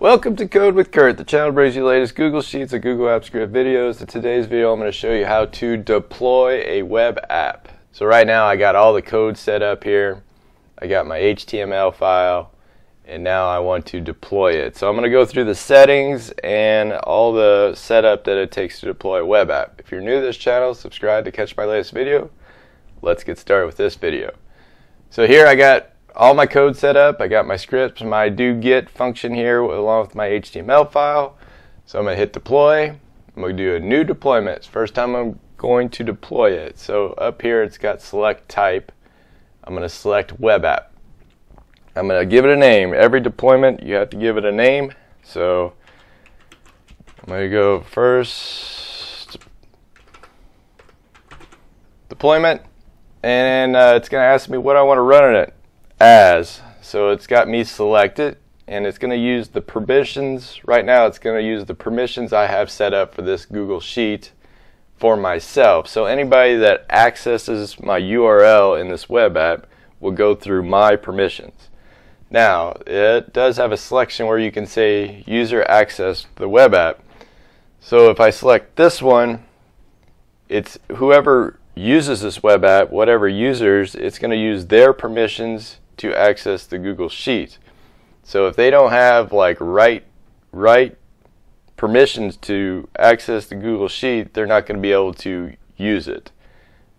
Welcome to Code with Curt, the channel brings you the latest Google Sheets and Google Apps Script videos. In today's video, I'm going to show you how to deploy a web app. So right now, I got all the code set up here. I got my HTML file, and now I want to deploy it. So I'm going to go through the settings and all the setup that it takes to deploy a web app. If you're new to this channel, subscribe to catch my latest video. Let's get started with this video. So here I got all my code set up. I got my scripts, my do get function here along with my HTML file. So I'm going to hit deploy. I'm going to do a new deployment. It's first time I'm going to deploy it. So up here it's got select type. I'm going to select web app. I'm going to give it a name. Every deployment you have to give it a name. So I'm going to go first deployment and uh, it's going to ask me what I want to run in it as. So it's got me selected and it's going to use the permissions. Right now it's going to use the permissions I have set up for this Google Sheet for myself. So anybody that accesses my URL in this web app will go through my permissions. Now, it does have a selection where you can say user access the web app. So if I select this one, it's whoever uses this web app, whatever users, it's going to use their permissions to access the Google Sheet. So if they don't have like right right permissions to access the Google Sheet, they're not going to be able to use it.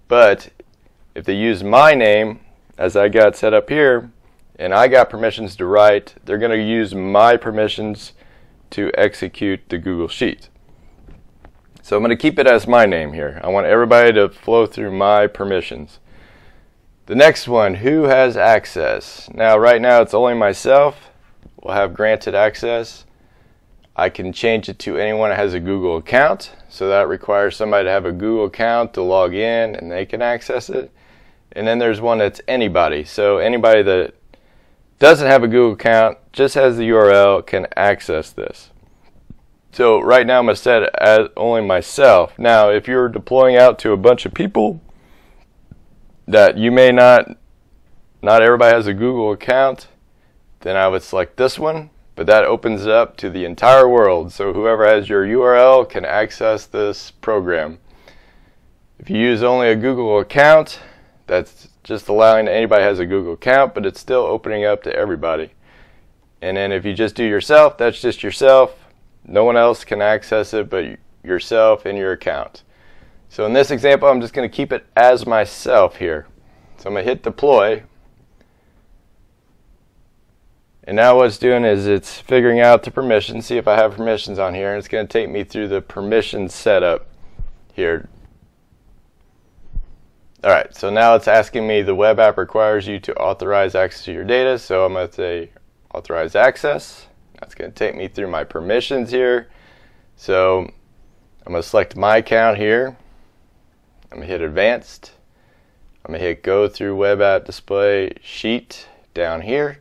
But if they use my name as I got set up here and I got permissions to write, they're going to use my permissions to execute the Google Sheet. So I'm going to keep it as my name here. I want everybody to flow through my permissions. The next one, who has access? Now, right now, it's only myself will have granted access. I can change it to anyone that has a Google account. So that requires somebody to have a Google account to log in and they can access it. And then there's one that's anybody. So anybody that doesn't have a Google account, just has the URL, can access this. So right now I'm going to set it as only myself. Now, if you're deploying out to a bunch of people, that you may not, not everybody has a Google account, then I would select this one, but that opens it up to the entire world. So whoever has your URL can access this program. If you use only a Google account, that's just allowing anybody has a Google account, but it's still opening up to everybody. And then if you just do yourself, that's just yourself. No one else can access it but yourself and your account. So in this example, I'm just going to keep it as myself here. So I'm going to hit deploy. And now what it's doing is it's figuring out the permissions, see if I have permissions on here, and it's going to take me through the permission setup here. Alright, so now it's asking me the web app requires you to authorize access to your data, so I'm going to say authorize access. That's going to take me through my permissions here. So I'm going to select my account here. I'm to hit advanced. I'm to hit go through web app display sheet down here.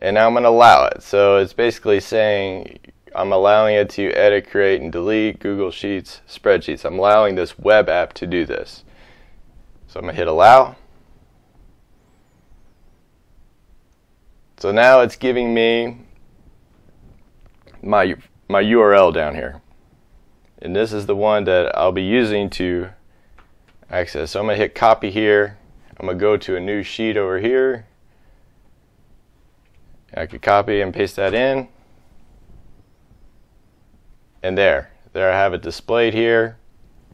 And now I'm going to allow it. So it's basically saying I'm allowing it to edit, create, and delete Google Sheets, spreadsheets. I'm allowing this web app to do this. So I'm to hit allow. So now it's giving me my, my URL down here. And this is the one that I'll be using to access. So I'm going to hit copy here. I'm going to go to a new sheet over here. I could copy and paste that in. And there. There I have it displayed here.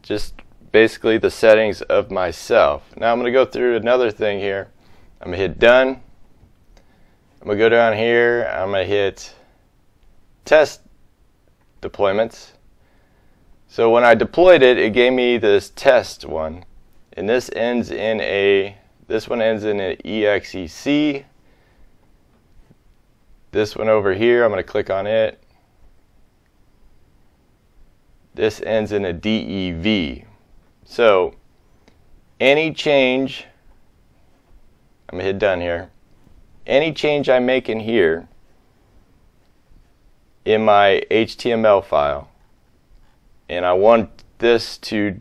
Just basically the settings of myself. Now I'm going to go through another thing here. I'm going to hit done. I'm going to go down here. I'm going to hit test deployments. So when I deployed it, it gave me this test one. And this ends in a, this one ends in an EXEC. This one over here, I'm going to click on it. This ends in a DEV. So any change, I'm going to hit done here. Any change I make in here in my HTML file and I want this to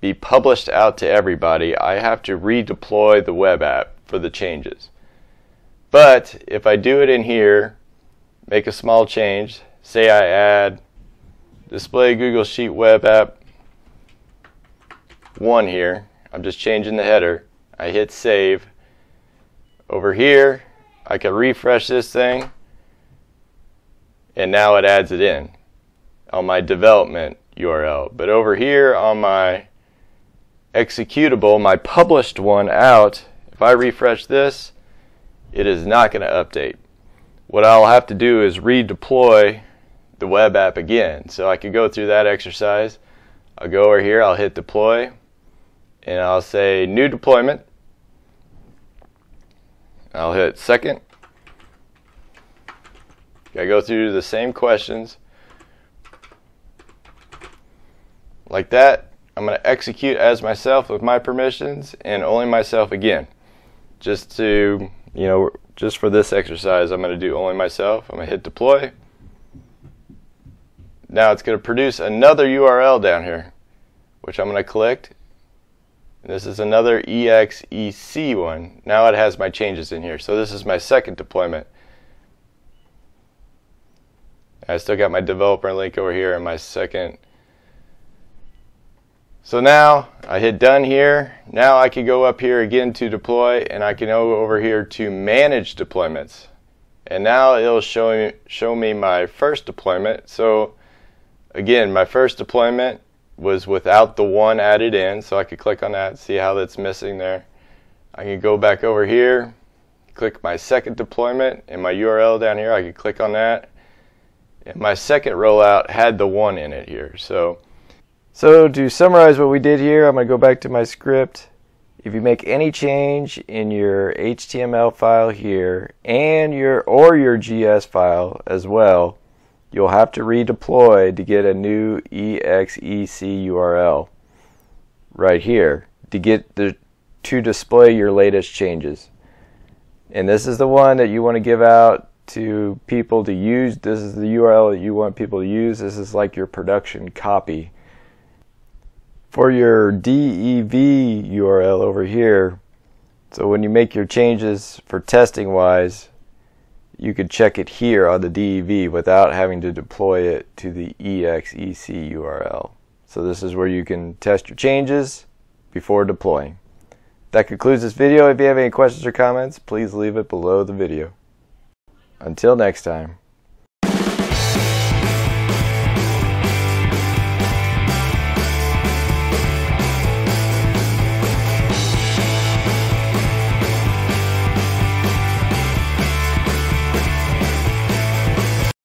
be published out to everybody, I have to redeploy the web app for the changes. But if I do it in here, make a small change. Say I add display Google Sheet web app 1 here. I'm just changing the header. I hit save. Over here, I can refresh this thing and now it adds it in on my development URL. But over here on my executable, my published one out, if I refresh this, it is not going to update. What I'll have to do is redeploy the web app again. So I could go through that exercise. I'll go over here, I'll hit deploy, and I'll say new deployment. I'll hit second. I go through the same questions. Like that, I'm going to execute as myself with my permissions and only myself again. Just to, you know, just for this exercise, I'm going to do only myself. I'm going to hit deploy. Now it's going to produce another URL down here, which I'm going to click. This is another EXEC one. Now it has my changes in here. So this is my second deployment. I still got my developer link over here in my second. So now I hit done here. Now I can go up here again to deploy and I can go over here to manage deployments. And now it'll show me, show me my first deployment. So Again, my first deployment was without the one added in, so I could click on that, see how that's missing there. I can go back over here, click my second deployment, and my URL down here, I could click on that. And my second rollout had the one in it here. So, so to summarize what we did here, I'm going to go back to my script. If you make any change in your HTML file here and your or your GS file as well, you'll have to redeploy to get a new EXEC URL right here to get the to display your latest changes. And this is the one that you want to give out to people to use. This is the URL that you want people to use. This is like your production copy. For your DEV URL over here, so when you make your changes for testing wise, you could check it here on the DEV without having to deploy it to the EXEC URL. So this is where you can test your changes before deploying. That concludes this video. If you have any questions or comments, please leave it below the video. Until next time.